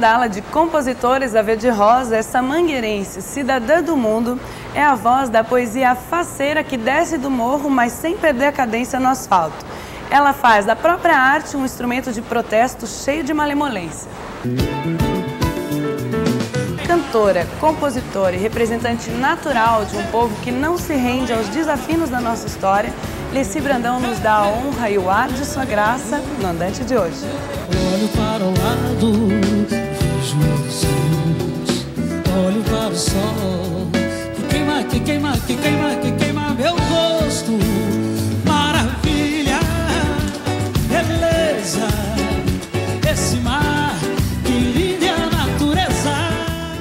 da de compositores da Verde Rosa, essa mangueirense, cidadã do mundo, é a voz da poesia faceira que desce do morro, mas sem perder a cadência no asfalto. Ela faz da própria arte um instrumento de protesto cheio de malemolência. Cantora, compositora e representante natural de um povo que não se rende aos desafios da nossa história, Leci Brandão nos dá a honra e o ar de sua graça no Andante de hoje. Olho para o lado. Olho para o sol, que queima, que queima, que queima, que queima meu rosto. Maravilha, beleza, esse mar, que linda é a natureza.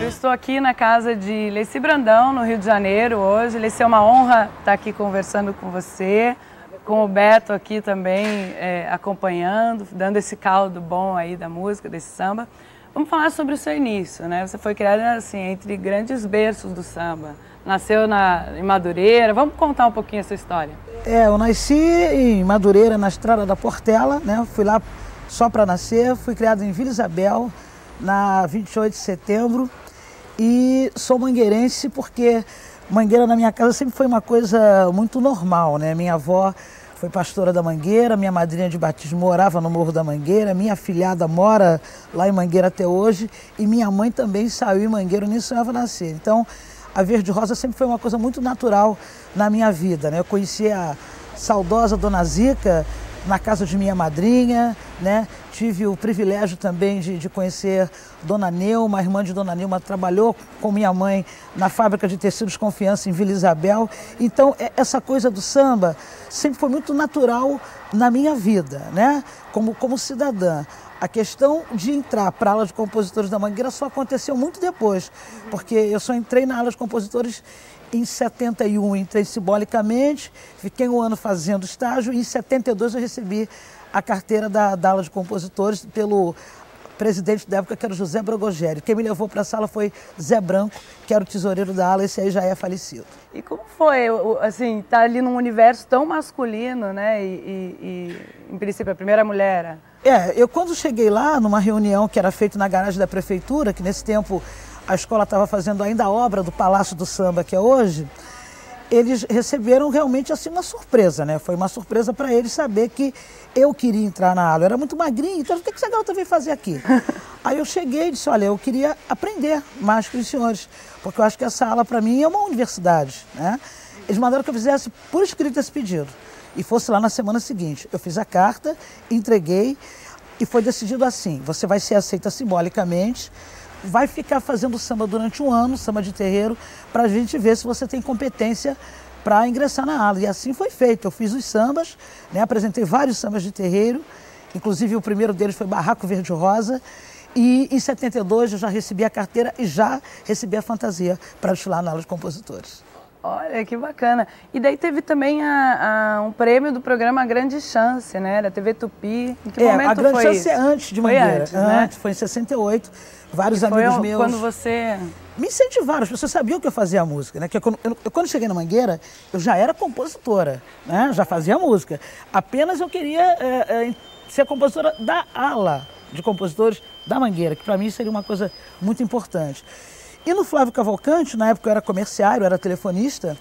Eu estou aqui na casa de Leci Brandão, no Rio de Janeiro, hoje. Leci, é uma honra estar aqui conversando com você com o Beto aqui também é, acompanhando, dando esse caldo bom aí da música, desse samba. Vamos falar sobre o seu início, né? Você foi criada assim entre grandes berços do samba. Nasceu na, em Madureira. Vamos contar um pouquinho essa história. É, eu nasci em Madureira, na estrada da Portela, né? Fui lá só para nascer. Fui criado em Vila Isabel, na 28 de setembro. E sou mangueirense porque mangueira na minha casa sempre foi uma coisa muito normal, né? Minha avó foi pastora da Mangueira, minha madrinha de batismo morava no Morro da Mangueira, minha filhada mora lá em Mangueira até hoje e minha mãe também saiu em Mangueira, nem sonhava nascer. Então, a Verde Rosa sempre foi uma coisa muito natural na minha vida. Né? Eu conheci a saudosa Dona Zica na casa de minha madrinha, né? Tive o privilégio também de, de conhecer Dona Neuma, a irmã de Dona Neuma, trabalhou com minha mãe na fábrica de tecidos Confiança em Vila Isabel. Então, é, essa coisa do samba sempre foi muito natural na minha vida, né? Como, como cidadã. A questão de entrar para a aula de compositores da Mangueira só aconteceu muito depois, porque eu só entrei na aula de compositores em 71 entrei simbolicamente, fiquei um ano fazendo estágio e em 72 eu recebi a carteira da, da aula de compositores pelo presidente da época, que era o José Brogogério. Quem me levou para a sala foi Zé Branco, que era o tesoureiro da aula, esse aí já é falecido. E como foi, assim, estar tá ali num universo tão masculino, né, e, e, e, em princípio a primeira mulher? É, eu quando cheguei lá, numa reunião que era feita na garagem da prefeitura, que nesse tempo a escola estava fazendo ainda a obra do Palácio do Samba, que é hoje, eles receberam realmente assim uma surpresa, né? Foi uma surpresa para eles saber que eu queria entrar na aula. Eu era muito magrinho, então o que essa garota veio fazer aqui? Aí eu cheguei e disse, olha, eu queria aprender mais com os senhores, porque eu acho que essa aula para mim é uma universidade, né? Eles mandaram que eu fizesse por escrito esse pedido e fosse lá na semana seguinte. Eu fiz a carta, entreguei e foi decidido assim: você vai ser aceita simbolicamente, vai ficar fazendo samba durante um ano, samba de terreiro, para a gente ver se você tem competência para ingressar na ala. E assim foi feito. Eu fiz os sambas, né, apresentei vários sambas de terreiro, inclusive o primeiro deles foi Barraco Verde Rosa. E em 72 eu já recebi a carteira e já recebi a fantasia para desfilar na aula de compositores. Olha, que bacana. E daí teve também a, a, um prêmio do programa Grande Chance, né? Da TV Tupi. Em que é, momento a Grande foi Chance isso? é antes de Foi Mangueira. antes, né? Antes, foi em 68. Vários foi amigos meus Quando você... me incentivaram, as pessoas sabiam que eu fazia música, né? Que eu, quando- eu, eu, quando cheguei na Mangueira, eu já era compositora, né? Já fazia música. Apenas eu queria é, é, ser compositora da ala de compositores da Mangueira, que para mim seria uma coisa muito importante. E no Flávio Cavalcante, na época eu era comerciário, era telefonista,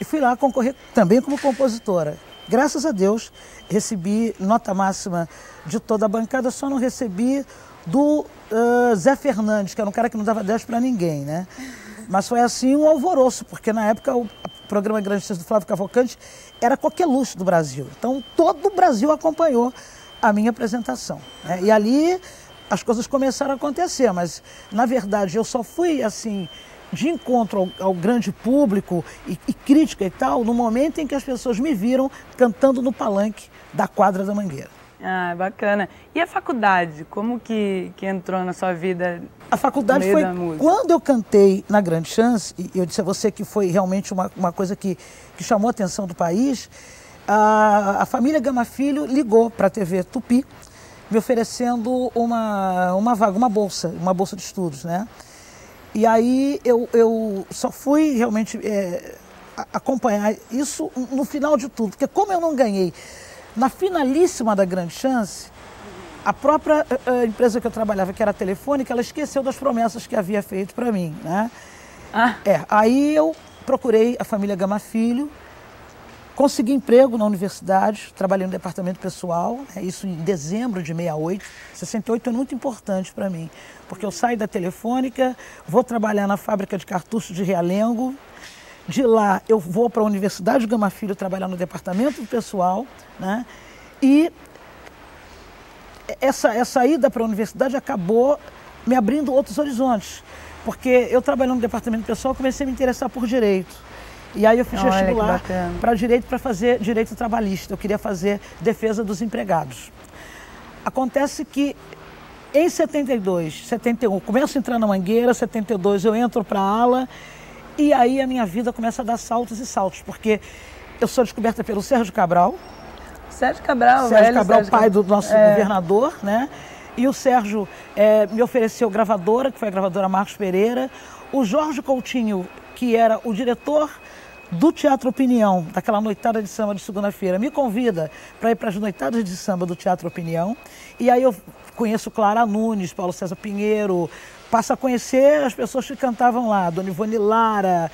e fui lá concorrer também como compositora. Graças a Deus, recebi nota máxima de toda a bancada, só não recebi do ah, Zé Fernandes, que era um cara que não dava 10 para ninguém, né? Mas foi assim um alvoroço, porque na época o programa Grande Chance do Flávio Cavalcante era qualquer luxo do Brasil. Então todo o Brasil acompanhou a minha apresentação. né? E ali as coisas começaram a acontecer, mas na verdade eu só fui assim de encontro ao, ao grande público e, e crítica e tal, no momento em que as pessoas me viram cantando no palanque da quadra da Mangueira. Ah, bacana. E a faculdade, como que, que entrou na sua vida? A faculdade foi quando eu cantei na Grande Chance, e eu disse a você que foi realmente uma, uma coisa que, que chamou a atenção do país, a, a família Gama Filho ligou para a TV Tupi, me oferecendo uma, uma vaga, uma bolsa, uma bolsa de estudos, né? E aí eu, eu só fui realmente é, a- acompanhar isso no final de tudo, porque como eu não ganhei na finalíssima da Grande Chance, a própria uh, empresa que eu trabalhava, que era a telefônica, ela esqueceu das promessas que havia feito para mim, né? Ah. É, aí eu procurei a família Gama Filho, consegui emprego na universidade, trabalhei no departamento pessoal, né, isso em dezembro de 68. 68 é muito importante para mim, porque eu saio da telefônica, vou trabalhar na fábrica de cartuchos de Realengo, de lá eu vou para a Universidade Gama Filho trabalhar no departamento pessoal, né? E essa, essa ida para a universidade acabou me abrindo outros horizontes. Porque eu trabalhando no departamento pessoal, comecei a me interessar por direito. E aí eu fiz Olha, vestibular para direito para fazer direito trabalhista. Eu queria fazer defesa dos empregados. Acontece que em 72, 71, começo a entrar na Mangueira, 72 eu entro para a ala e aí a minha vida começa a dar saltos e saltos, porque eu sou descoberta pelo Sérgio Cabral, Sérgio Cabral, Sérgio velho Cabral, Sérgio pai do nosso É. governador, né? E o Sérgio eh, me ofereceu gravadora, que foi a gravadora Marcos Pereira. O Jorge Coutinho, que era o diretor do Teatro Opinião, daquela noitada de samba de segunda-feira, me convida para ir para as noitadas de samba do Teatro Opinião. E aí eu conheço Clara Nunes, Paulo César Pinheiro, passo a conhecer as pessoas que cantavam lá, Dona Ivone Lara,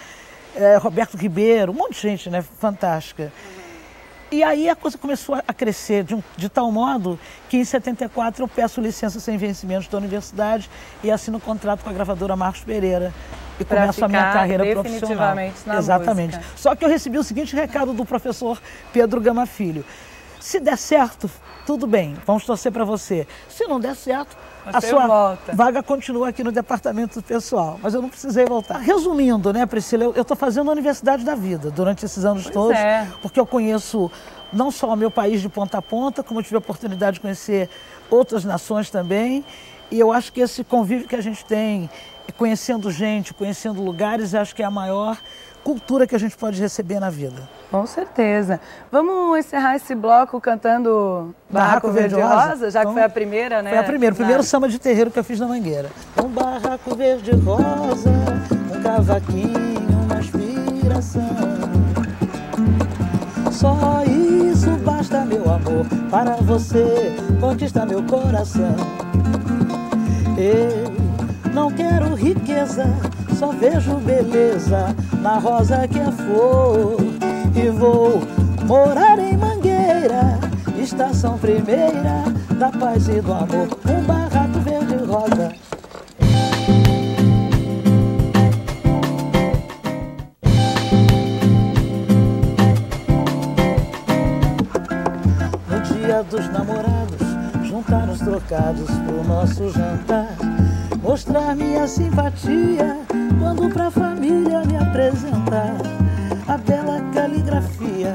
eh, Roberto Ribeiro, um monte de gente, né? Fantástica. E aí a coisa começou a crescer de, um- de tal modo que em 74 eu peço licença sem vencimento da universidade e assino um contrato com a gravadora Marcos Pereira. E começo a minha carreira profissional. definitivamente na Exatamente. música. Só que eu recebi o seguinte recado do professor Pedro Gama Filho. Se der certo, tudo bem, vamos torcer para você. Se não der certo, a Você sua volta. vaga continua aqui no departamento pessoal. Mas eu não precisei voltar. Resumindo, né, Priscila, eu estou fazendo a universidade da vida durante esses anos Pois todos é. porque eu conheço não só o meu país de ponta a ponta, como eu tive a oportunidade de conhecer outras nações também. E eu acho que esse convívio que a gente tem, conhecendo gente, conhecendo lugares, acho que é a maior cultura que a gente pode receber na vida. Com certeza. Vamos encerrar esse bloco cantando Barraco, Verde e Rosa, já que Então, foi a primeira, né? Foi a primeira, o primeiro samba de terreiro que eu fiz na Mangueira. Um barraco verde rosa, um cavaquinho, uma inspiração. Só isso basta, meu amor, para você conquistar meu coração. Eu não quero riqueza, só vejo beleza na rosa que é flor. E vou morar em Mangueira, estação primeira da paz e do amor. Um barraco verde e rosa. No dia dos namorados, trocados pro nosso jantar. Mostrar minha simpatia quando pra família me apresentar. A bela caligrafia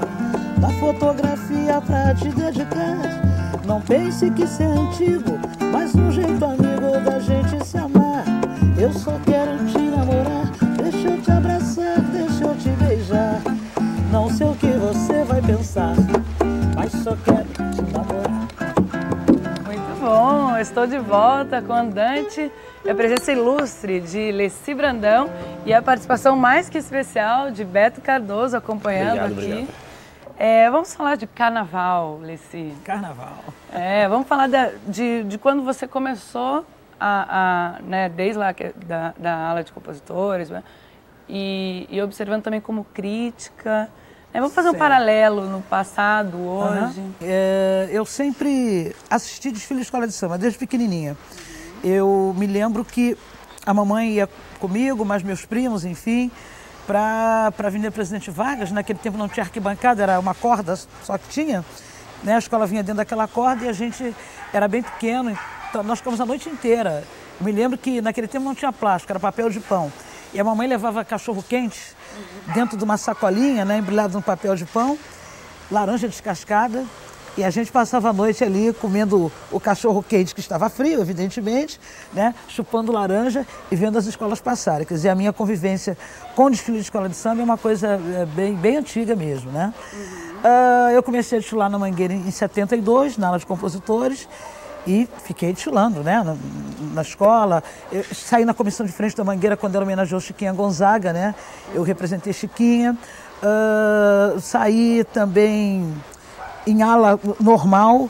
da fotografia pra te dedicar. Não pense que isso é antigo, mas um jeito amigo da gente se amar. Eu só quero te namorar, deixa eu te abraçar, deixa eu te beijar. Não sei o que você vai pensar, mas só quero estou de volta com o Andante a presença ilustre de Leci Brandão e a participação mais que especial de Beto Cardoso acompanhando Obrigado, aqui. obrigado. É, vamos falar de carnaval, Leci. Carnaval. É, vamos falar da- de, de quando você começou a, a, né, desde lá que- da, da ala de compositores né, e, e observando também como crítica. Né, vamos fazer um Certo. paralelo no passado, hoje. É, eu sempre assisti desfile de escola de samba, desde pequenininha. Eu me lembro que a mamãe ia comigo, mais meus primos, enfim, para a Avenida Presidente Vargas. Naquele tempo não tinha arquibancada, era uma corda só que tinha. Né? A escola vinha dentro daquela corda e a gente era bem pequeno, então nós ficamos a noite inteira. Eu me lembro que naquele tempo não tinha plástico, era papel de pão. E a mamãe levava cachorro quente dentro de uma sacolinha, né, embrulhado no papel de pão, laranja descascada. E a gente passava a noite ali comendo o cachorro quente, que estava frio, evidentemente, né? chupando laranja e vendo as escolas passarem. Quer dizer, a minha convivência com o desfile de escola de samba é uma coisa é, bem, bem antiga mesmo. Né? Ah, eu comecei a desfilar na Mangueira em 72, na aula de compositores, e fiquei desfilando né? na, na escola. Eu saí na comissão de frente da Mangueira quando ela homenageou Chiquinha Gonzaga, né? eu representei Chiquinha. Ah, saí também em ala normal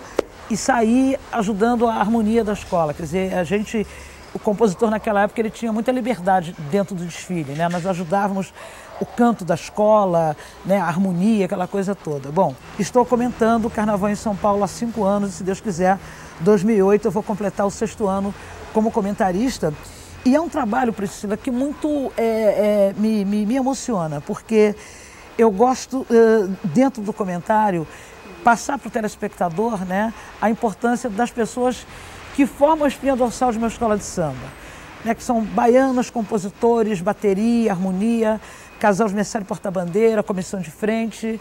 e sair ajudando a harmonia da escola. Quer dizer, a gente, o compositor naquela época, ele tinha muita liberdade dentro do desfile, né? Nós ajudávamos o canto da escola, né, a harmonia, aquela coisa toda. Bom, estou comentando o Carnaval em São Paulo há cinco anos, e se Deus quiser, 2008 eu vou completar o sexto ano como comentarista. E é um trabalho, Priscila, que muito é, é, me, me, me, emociona, porque eu gosto, é, dentro do comentário, passar para o telespectador né, a importância das pessoas que formam a espinha dorsal de uma escola de samba. Né, que são baianos, compositores, bateria, harmonia, casal de mestre porta-bandeira, comissão de frente,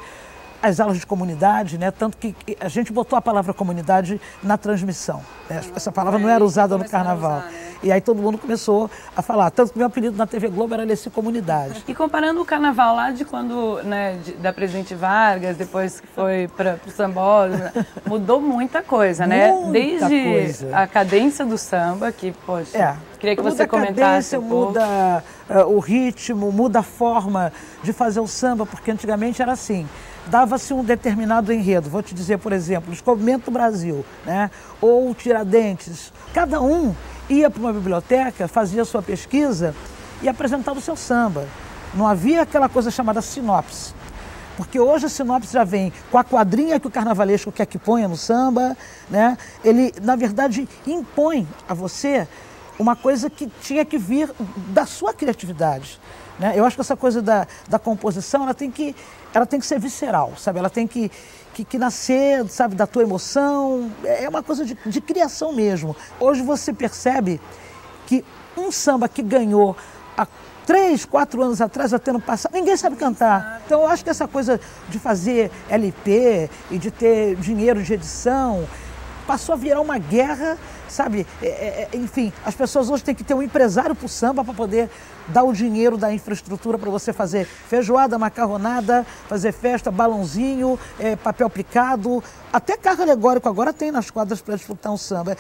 as aulas de comunidade, né? Tanto que a gente botou a palavra comunidade na transmissão. Né? Essa palavra não era usada no carnaval. Usar, né? E aí todo mundo começou a falar. Tanto que meu apelido na TV Globo era Alessi Comunidade. E comparando o carnaval lá de quando, né, de, da Presidente Vargas, depois que foi para o sambódromo, mudou muita coisa, né? Muita Desde coisa. a cadência do samba, que, poxa, é. queria que muda você comentasse. A cadência, um muda uh, o ritmo, muda a forma de fazer o samba, porque antigamente era assim dava-se um determinado enredo. Vou te dizer, por exemplo, Descobrimento do Brasil, né? ou Tiradentes. Cada um ia para uma biblioteca, fazia sua pesquisa e apresentava o seu samba. Não havia aquela coisa chamada sinopse. Porque hoje a sinopse já vem com a quadrinha que o carnavalesco quer que ponha no samba, né? Ele, na verdade, impõe a você uma coisa que tinha que vir da sua criatividade. Né? Eu acho que essa coisa da, da composição ela tem, que, ela tem que ser visceral, sabe? Ela tem que, que, que nascer, sabe, da tua emoção. É uma coisa de, de criação mesmo. Hoje você percebe que um samba que ganhou há três, quatro anos atrás, até no passado, ninguém sabe cantar. Então eu acho que essa coisa de fazer LP e de ter dinheiro de edição passou a virar uma guerra sabe? É, é, é, enfim, as pessoas hoje têm que ter um empresário para o samba para poder dar o dinheiro da infraestrutura para você fazer feijoada, macarronada, fazer festa, balãozinho, é, papel picado, até carro alegórico agora tem nas quadras para disputar um samba.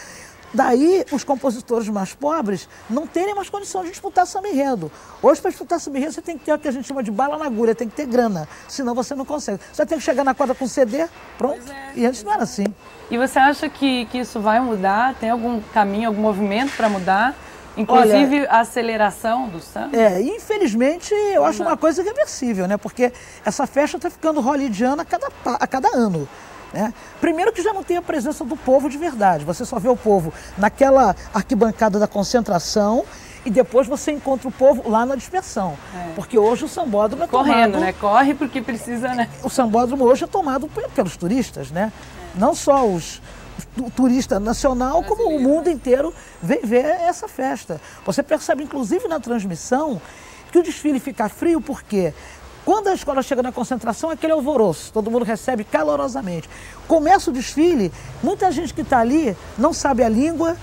Daí, os compositores mais pobres não terem mais condição de disputar samba enredo. Hoje, para disputar samba enredo, você tem que ter o que a gente chama de bala na agulha, tem que ter grana, senão você não consegue. Você tem que chegar na quadra com CD, pronto. É, e antes não era assim. E você acha que, que isso vai mudar? Tem algum caminho, algum movimento para mudar? Inclusive Olha, a aceleração do samba? É, infelizmente eu acho uma coisa reversível, né? Porque essa festa está ficando hollywoodiana a cada, a cada ano. Né? Primeiro que já não tem a presença do povo de verdade. Você só vê o povo naquela arquibancada da concentração e depois você encontra o povo lá na dispersão. É. Porque hoje o sambódromo é Correndo, tomado... né? Corre porque precisa, né? O sambódromo hoje é tomado pelos turistas, né? É. Não só os, turista nacional, Brasileiro. como o mundo inteiro vem ver essa festa. Você percebe, inclusive, na transmissão, que o desfile fica frio porque quando a escola chega na concentração, é aquele alvoroço, todo mundo recebe calorosamente. Começa o desfile, muita gente que está ali não sabe a língua,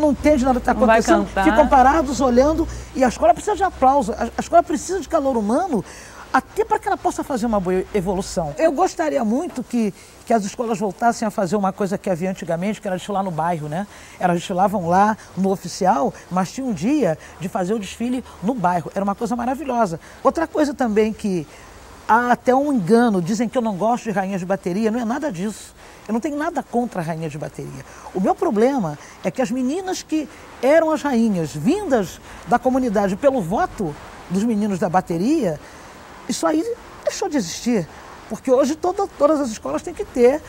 não entende nada que está acontecendo, ficam parados olhando e a escola precisa de aplauso, a escola precisa de calor humano até para que ela possa fazer uma boa evolução. Eu gostaria muito que, que as escolas voltassem a fazer uma coisa que havia antigamente, que era desfilar no bairro, né? Elas desfilavam lá no oficial, mas tinha um dia de fazer o desfile no bairro. Era uma coisa maravilhosa. Outra coisa também que há até um engano, dizem que eu não gosto de rainhas de bateria, não é nada disso. Eu não tenho nada contra a rainha de bateria. O meu problema é que as meninas que eram as rainhas, vindas da comunidade pelo voto dos meninos da bateria, isso aí deixou de existir. Porque hoje toda, todas as escolas têm que ter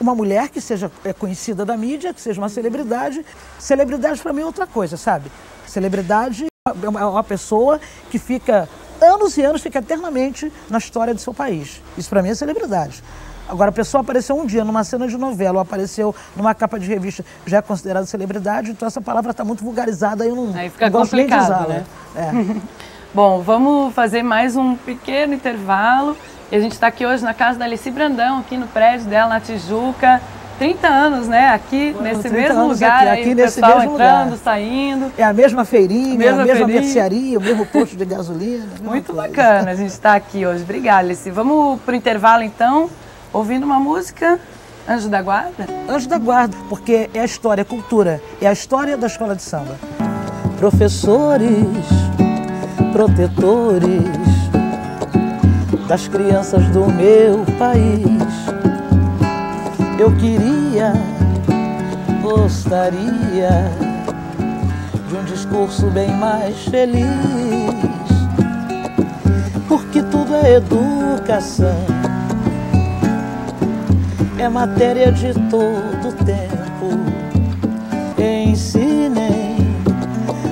uma mulher que seja é, conhecida da mídia, que seja uma celebridade. Celebridade para mim é outra coisa, sabe? Celebridade é uma, é uma pessoa que fica anos e anos, fica eternamente na história do seu país. Isso para mim é celebridade. Agora, a pessoa apareceu um dia numa cena de novela ou apareceu numa capa de revista, já é considerada celebridade, então essa palavra está muito vulgarizada e eu não, Aí fica não gosto nem de usá-la. Né? É. Bom, vamos fazer mais um pequeno intervalo. E a gente está aqui hoje na casa da Alice Brandão, aqui no prédio dela, na Tijuca. 30 anos, né? Aqui nesse mesmo lugar, aqui, aqui aí, nesse pessoal mesmo entrando, lugar. saindo. É a mesma feirinha, a mesma, a mesma mercearia, o mesmo posto de gasolina. Muito coisa. bacana a gente estar tá aqui hoje. Obrigada, Alice. Vamos para o intervalo então, ouvindo uma música. Anjo da Guarda? Anjo da Guarda, porque é a história, é a cultura, é a história da escola de samba. Professores protetores das crianças do meu país. Eu queria gostaria de um discurso bem mais feliz, porque tudo é educação, é matéria de todo tempo. Ensinem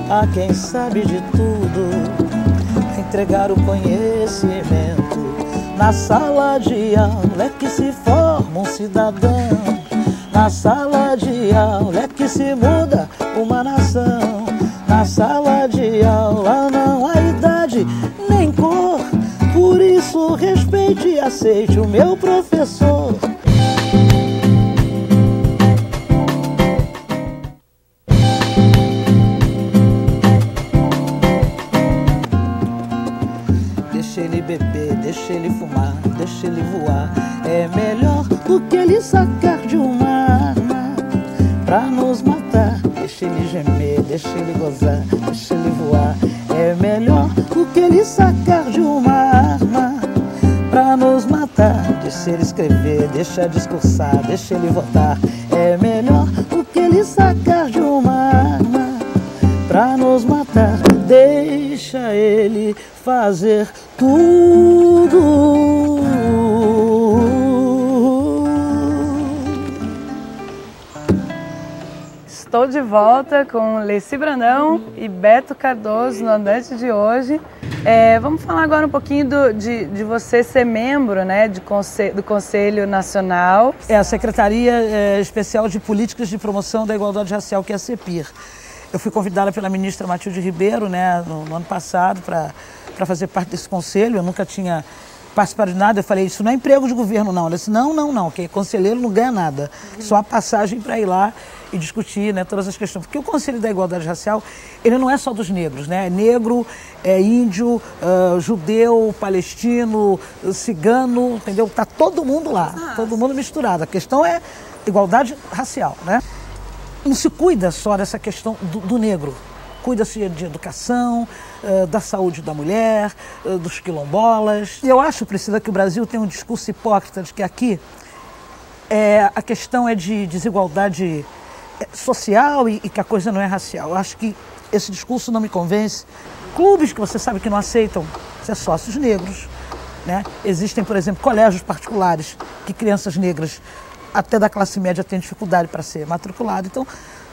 a quem sabe de tudo entregar o conhecimento. Na sala de aula é que se forma um cidadão. Na sala de aula é que se muda uma nação. Na sala de aula não há idade nem cor. Por isso respeite e aceite o meu professor. Deixa discursar, deixa ele votar. Volta com Leci Brandão e Beto Cardoso no Andante de hoje. É, vamos falar agora um pouquinho do- de, de você ser membro né, de conse- do Conselho Nacional. É a Secretaria eh, Especial de Políticas de Promoção da Igualdade Racial, que é a CEPIR. Eu fui convidada pela ministra Matilde Ribeiro, né, no, no ano passado, para fazer parte desse conselho. Eu nunca tinha participado de nada. Eu falei, isso não é emprego de governo, não. Ela disse, não, não, não, que conselheiro não ganha nada. Só a passagem para ir lá e discutir né, todas as questões. Porque o Conselho da Igualdade Racial, ele não é só dos negros, né? É negro, é índio, ah, judeu, palestino, cigano, entendeu? Tá todo mundo lá, todo mundo misturado. A questão é igualdade racial, né? Não se cuida só dessa questão do, do negro. Cuida-se de educação, eh, da saúde da mulher, eh, dos quilombolas. E eu acho, Priscila, que o Brasil tem um discurso hipócrita de que aqui é, a questão é de desigualdade é, social e, e que a coisa não é racial. Eu acho que esse discurso não me convence. Clubes que você sabe que não aceitam ser sócios negros. Né? Existem, por exemplo, colégios particulares que crianças negras, até da classe média, têm dificuldade para ser matriculado. Então,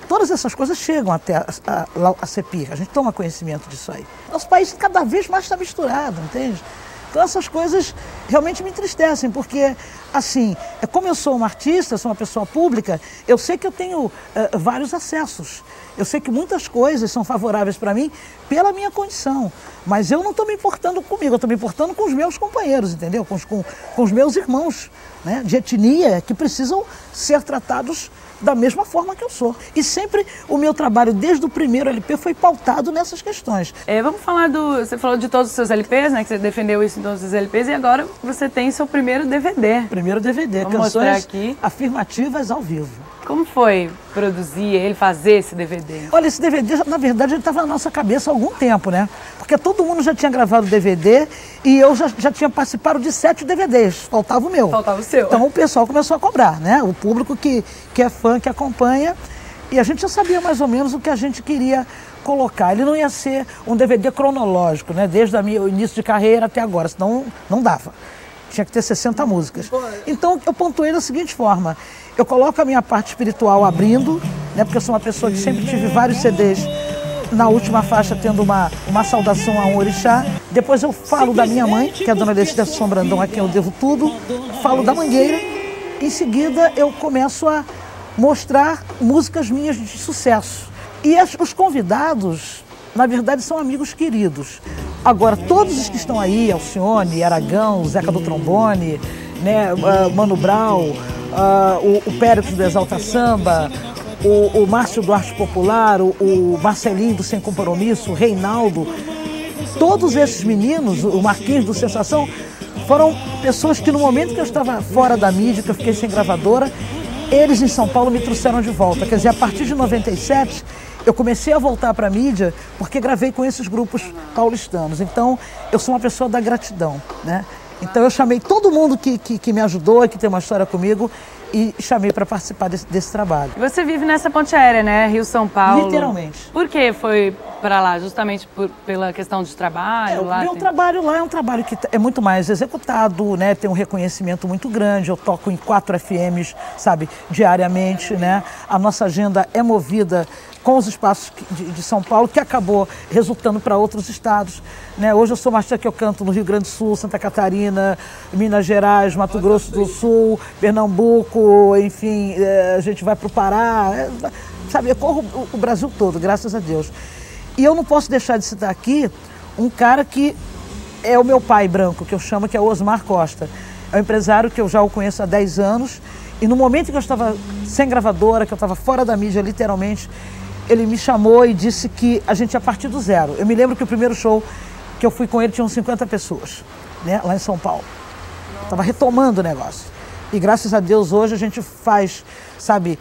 todas essas coisas chegam até a, a, a CEPIR. A gente toma conhecimento disso aí. Nosso país cada vez mais está misturado, entende? Então essas coisas realmente me entristecem, porque, assim, é como eu sou uma artista, sou uma pessoa pública, eu sei que eu tenho eh, vários acessos. Eu sei que muitas coisas são favoráveis para mim pela minha condição. Mas eu não estou me importando comigo, eu estou me importando com os meus companheiros, entendeu? Com os, com, com os meus irmãos né, de etnia que precisam ser tratados da mesma forma que eu sou. E sempre o meu trabalho, desde o primeiro LP, foi pautado nessas questões. É, vamos falar do. Você falou de todos os seus LPs, né? Que você defendeu isso em todos os LPs e agora você tem seu primeiro DVD. Primeiro DVD, Vamos canções aqui. afirmativas ao vivo. Como foi produzir ele, fazer esse DVD? Olha, esse DVD, na verdade, ele estava na nossa cabeça há algum tempo, né? Porque todo mundo já tinha gravado DVD e eu já, já tinha participado de sete DVDs, faltava o meu. Faltava o seu. Então o pessoal começou a cobrar, né? O público que, que é fã, que acompanha. E a gente já sabia mais ou menos o que a gente queria colocar. Ele não ia ser um DVD cronológico, né? Desde o início de carreira até agora, senão não dava. Tinha que ter 60 músicas. Então eu pontuei da seguinte forma: eu coloco a minha parte espiritual abrindo, né? Porque eu sou uma pessoa que sempre tive vários CDs. Na última faixa, tendo uma, uma saudação a um orixá. Depois eu falo da minha mãe, que é a dona Letícia Sombrandão, a quem eu devo tudo. Falo da Mangueira. Em seguida, eu começo a mostrar músicas minhas de sucesso. E as- os convidados, na verdade, são amigos queridos. Agora, todos os que estão aí, Alcione, Aragão, Zeca do Trombone, né, ah, Mano Brau, ah, o, o Péricles do Exalta Samba, o, o Márcio do Arte Popular, o, o Marcelinho do Sem Compromisso, o Reinaldo, todos esses meninos, o Marquinhos do Sensação, foram pessoas que no momento que eu estava fora da mídia, que eu fiquei sem gravadora, eles em São Paulo me trouxeram de volta. Quer dizer, a partir de 97, eu comecei a voltar para a mídia porque gravei com esses grupos paulistanos. Então, eu sou uma pessoa da gratidão, né? Então, eu chamei todo mundo que, que, que me ajudou e que tem uma história comigo e chamei para participar desse, desse, trabalho. Você vive nessa ponte aérea, né? Rio-São Paulo. Literalmente. Por que foi para lá? Justamente por, pela questão de trabalho? É, lá meu tem... trabalho lá é um trabalho que é muito mais executado, né? Tem um reconhecimento muito grande. Eu toco em quatro FMs, sabe, diariamente, né? A nossa agenda é movida com os espaços de, de São Paulo, que acabou resultando para outros estados. Né? Hoje eu sou master que eu canto no Rio Grande do Sul, Santa Catarina, Minas Gerais, Mato Grosso do Sul, Pernambuco, enfim, é, a gente vai para o Pará, é, sabe, eu corro o, o Brasil todo, graças a Deus. E eu não posso deixar de citar aqui um cara que é o meu pai branco, que eu chamo que é Osmar Costa. É um empresário que eu já o conheço há 10 anos. E no momento que eu estava sem gravadora, que eu estava fora da mídia, literalmente, ele me chamou e disse que a gente ia partir do zero. Eu me lembro que o primeiro show que eu fui com ele tinham 50 pessoas, né, lá em São Paulo. Estava retomando o negócio. E graças a Deus hoje a gente faz, sabe,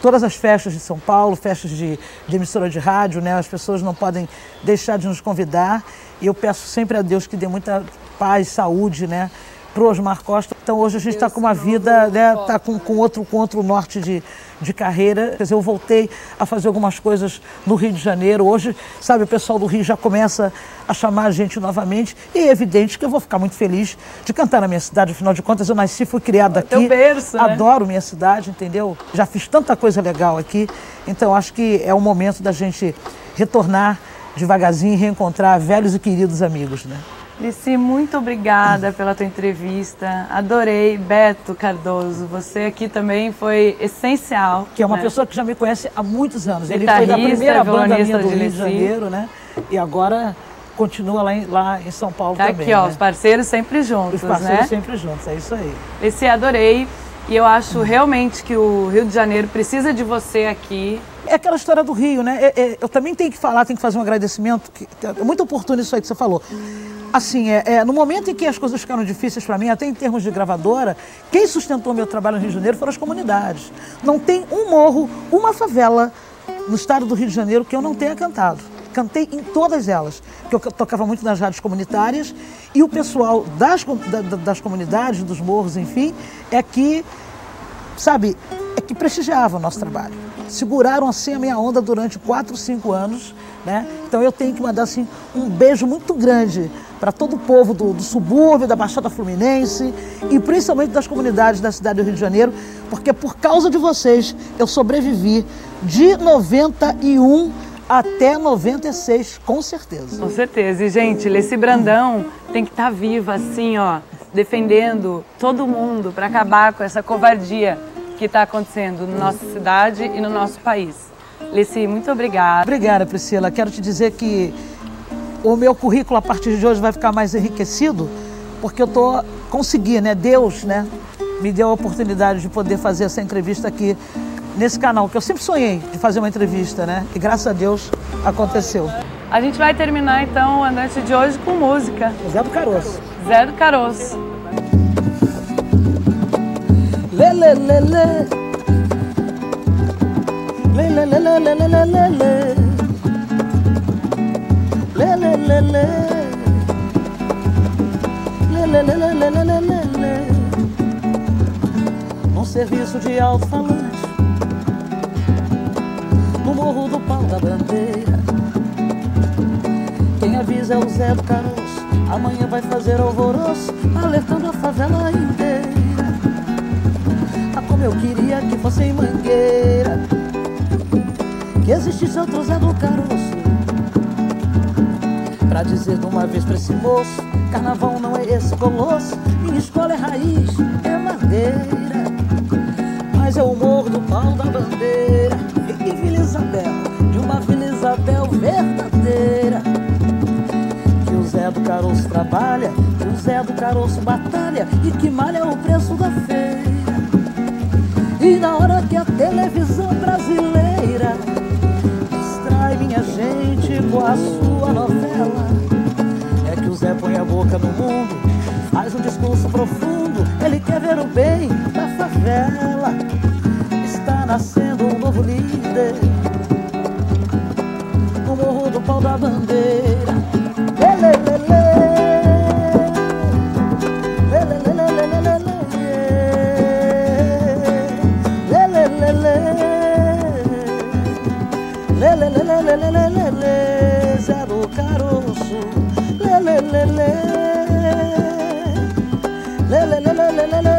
todas as festas de São Paulo, festas de, de emissora de rádio, né? As pessoas não podem deixar de nos convidar. E eu peço sempre a Deus que dê muita paz, saúde, né? Para o Osmar Costa. Então hoje a gente está com uma vida, né? Está com, com, outro, com outro norte de, de carreira. Quer dizer, eu voltei a fazer algumas coisas no Rio de Janeiro. Hoje, sabe, o pessoal do Rio já começa a chamar a gente novamente. E é evidente que eu vou ficar muito feliz de cantar na minha cidade. Afinal de contas, eu nasci, fui criada aqui. Teu berço, né? Adoro minha cidade, entendeu? Já fiz tanta coisa legal aqui. Então acho que é o momento da gente retornar devagarzinho e reencontrar velhos e queridos amigos, né? Lici, muito obrigada pela tua entrevista. Adorei. Beto Cardoso, você aqui também foi essencial. Que é uma né? pessoa que já me conhece há muitos anos. Ele foi da primeira banda minha do de Rio de Janeiro, né? E agora continua lá em, lá em São Paulo tá também. aqui, ó, né? os parceiros sempre juntos, Os parceiros né? sempre juntos, é isso aí. Lici, adorei. E eu acho realmente que o Rio de Janeiro precisa de você aqui. É aquela história do Rio, né? É- é- eu também tenho que falar, tenho que fazer um agradecimento. Que, é muito oportuno isso aí que você falou. Assim, é, é, no momento em que as coisas ficaram difíceis para mim, até em termos de gravadora, quem sustentou meu trabalho no Rio de Janeiro foram as comunidades. Não tem um morro, uma favela no estado do Rio de Janeiro que eu não tenha cantado. Cantei em todas elas, porque eu tocava muito nas rádios comunitárias e o pessoal das, das comunidades, dos morros, enfim, é que sabe, é que prestigiavam o nosso trabalho. Seguraram assim a minha onda durante quatro, cinco anos, né? Então eu tenho que mandar assim um beijo muito grande para todo o povo do, do subúrbio, da Baixada Fluminense e principalmente das comunidades da cidade do Rio de Janeiro, porque por causa de vocês eu sobrevivi de 91 até 96, com certeza. Com certeza. E, gente, Leci Brandão tem que estar viva, assim, ó, defendendo todo mundo para acabar com essa covardia que está acontecendo na nossa cidade e no nosso país. Leci, muito obrigada. Obrigada, Priscila. Quero te dizer que o meu currículo a partir de hoje vai ficar mais enriquecido, porque eu tô consegui, né? Deus, né, me deu a oportunidade de poder fazer essa entrevista aqui nesse canal que eu sempre sonhei de fazer uma entrevista, né? E graças a Deus aconteceu. A gente vai terminar, então, o andante de hoje com música. Zé do Caroço. Zé do Caroço lê, lê, lê, lê. Lê, lê, lê, lê, lê, lê, lê, lê. Lê, lê, lê, lê. Lê, lê, lê, lê, lê, lê, lê, lê. Um serviço de alto-falante No morro do pau da bandeira Quem avisa é o Zé do Caroço Amanhã vai fazer alvoroço Alertando a favela inteira eu queria que fosse em Mangueira Que existisse outro Zé do Caroço. Pra dizer de uma vez pra esse moço Carnaval não é esse colosso Minha escola é raiz, é madeira Mas é o morro do pau da bandeira E Vila Isabel, de uma Vila Isabel verdadeira. Que o Zé do Caroço trabalha, que o Zé do Caroço batalha e que malha o preço da feira. E na hora que a televisão brasileira distrai minha gente com a sua novela, é que o Zé põe a boca no mundo, faz um discurso profundo, ele quer ver o bem da favela. Está nascendo la la la.